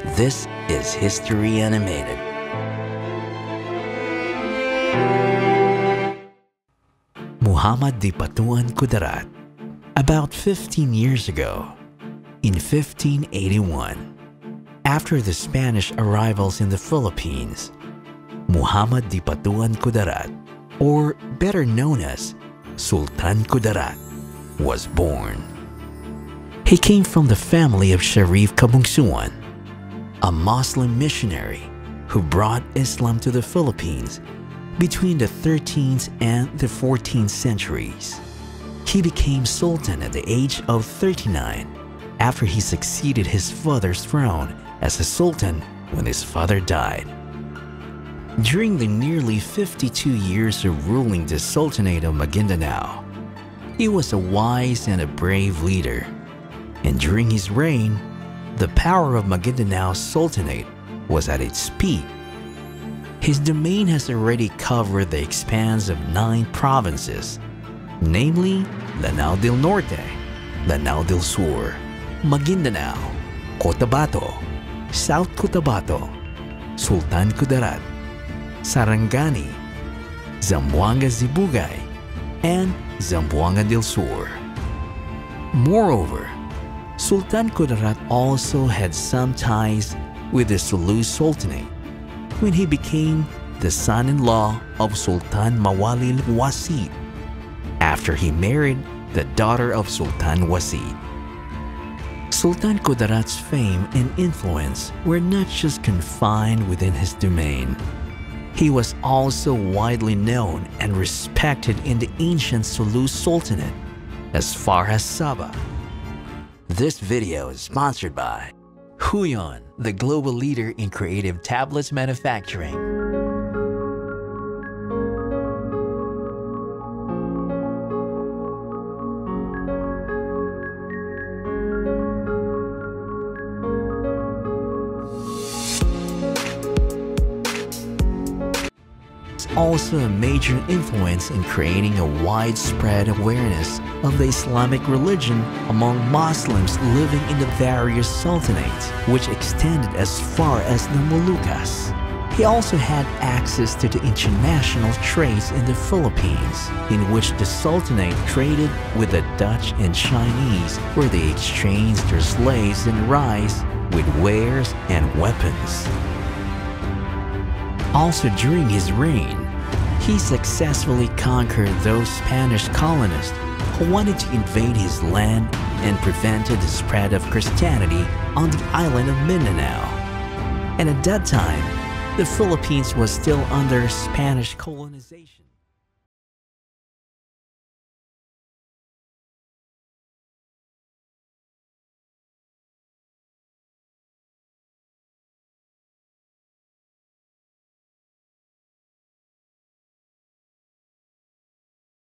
This is History Animated. Muhammad Dipatuan Kudarat About 15 years ago, in 1581, after the Spanish arrivals in the Philippines, Muhammad Dipatuan Kudarat, or better known as Sultan Kudarat, was born. He came from the family of Shariff Kabungsuwan, a Muslim missionary who brought Islam to the Philippines between the 13th and the 14th centuries. He became sultan at the age of 39 after he succeeded his father's throne as a sultan when his father died. During the nearly 52 years of ruling the Sultanate of Maguindanao, he was a wise and a brave leader, and during his reign, the power of Maguindanao Sultanate was at its peak. His domain has already covered the expanse of nine provinces, namely Lanao del Norte, Lanao del Sur, Maguindanao, Cotabato, South Cotabato, Sultan Kudarat, Sarangani, Zamboanga Sibugay, and Zamboanga del Sur. Moreover, Sultan Kudarat also had some ties with the Sulu Sultanate when he became the son-in-law of Sultan Mawalil Wasid after he married the daughter of Sultan Wasid. Sultan Kudarat's fame and influence were not just confined within his domain. He was also widely known and respected in the ancient Sulu Sultanate as far as Sabah. This video is sponsored by Huion, the global leader in creative tablets manufacturing. Also a major influence in creating a widespread awareness of the Islamic religion among Muslims living in the various sultanates, which extended as far as the Moluccas. He also had access to the international trades in the Philippines, in which the Sultanate traded with the Dutch and Chinese, where they exchanged their slaves and rice with wares and weapons. Also during his reign, he successfully conquered those Spanish colonists who wanted to invade his land and prevented the spread of Christianity on the island of Mindanao. And at that time, the Philippines was still under Spanish colonization.